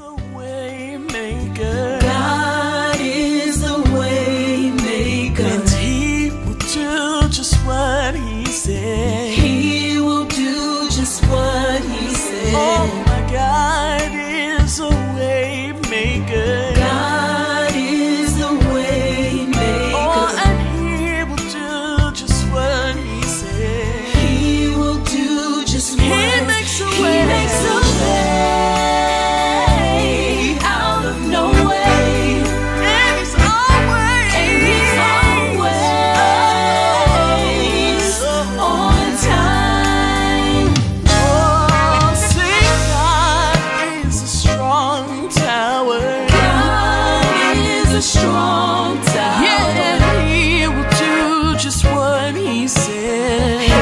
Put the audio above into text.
a way. God is he will do just what he. He will do just what he said. Oh my God. strong tower. God is a strong tower. Yeah, he will do just what he says.